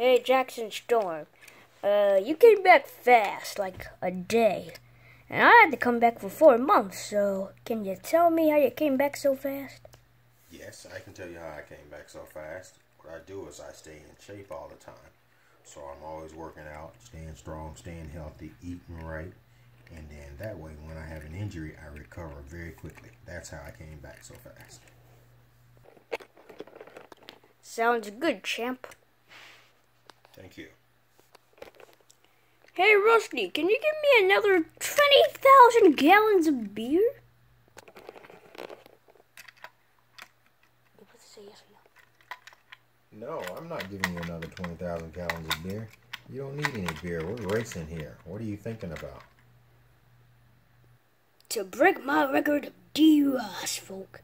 Hey, Jackson Storm. Uh, you came back fast, like a day. And I had to come back for four months, so can you tell me how you came back so fast? Yes, I can tell you how I came back so fast. What I do is I stay in shape all the time. So I'm always working out, staying strong, staying healthy, eating right. And then that way, when I have an injury, I recover very quickly. That's how I came back so fast. Sounds good, champ. Thank you. Hey, Rusty, can you give me another 20,000 gallons of beer? No, I'm not giving you another 20,000 gallons of beer. You don't need any beer. We're racing here. What are you thinking about? To break my record of DUIs, folk.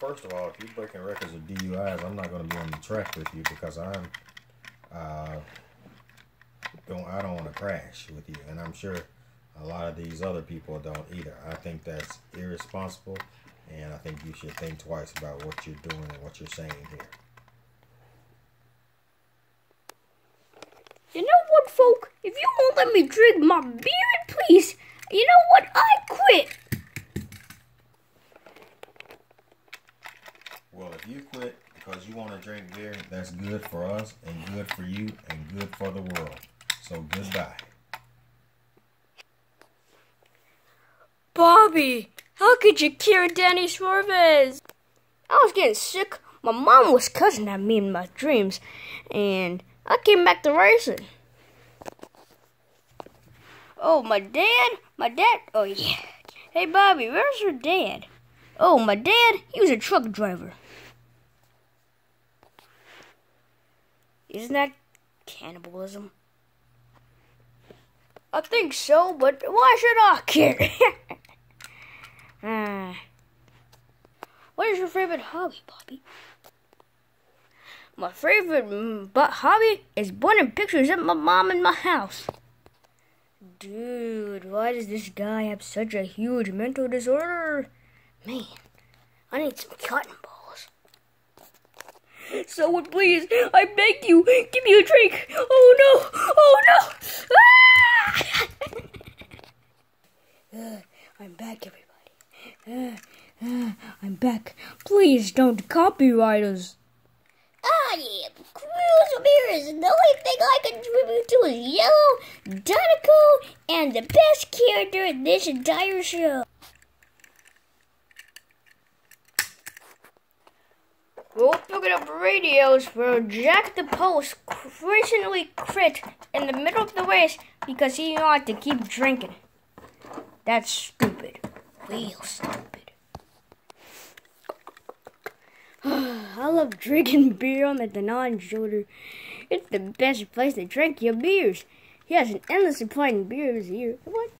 First of all, if you're breaking records of DUIs, I'm not going to be on the track with you because I'm, uh, don't, I don't want to crash with you. And I'm sure a lot of these other people don't either. I think that's irresponsible and I think you should think twice about what you're doing and what you're saying here. You know what, folk? If you won't let me drink my beer, please, you know what? I quit. Well, if you quit because you want to drink beer, that's good for us and good for you and good for the world. So goodbye. Bobby, how could you cure Danny Swervez? I was getting sick. My mom was cussing at me in my dreams, and I came back to racing. Oh, my dad? My dad? Oh, yeah. Hey, Bobby, where's your dad? Oh, my dad? He was a truck driver. Isn't that cannibalism? I think so, but why should I care? Uh, what is your favorite hobby, Bobby? My favorite mm, but hobby is burning pictures of my mom in my house. Dude, why does this guy have such a huge mental disorder? Man, I need some cotton balls. Someone please, I beg you, give me a drink. Oh no, oh no. Ah! uh, I'm back, everybody. Uh, uh, I'm back. Please don't copyright us. I am Cruz Ramirez, and the only thing I contribute to is Yellow, Dinoco, and the best character in this entire show. Radios where Jack DePost recently crit in the middle of the race because he wanted to keep drinking. That's stupid real stupid. I love drinking beer on the Danone shoulder. It's the best place to drink your beers. He has an endless supply of beers here. What?